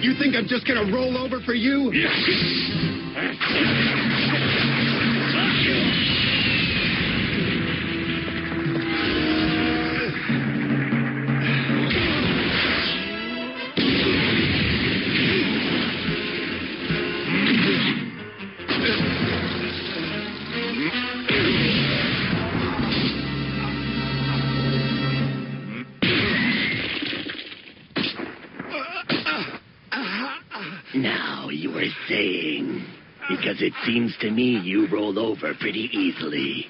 You think I'm just gonna roll over for you? Now you were saying. Because it seems to me you roll over pretty easily.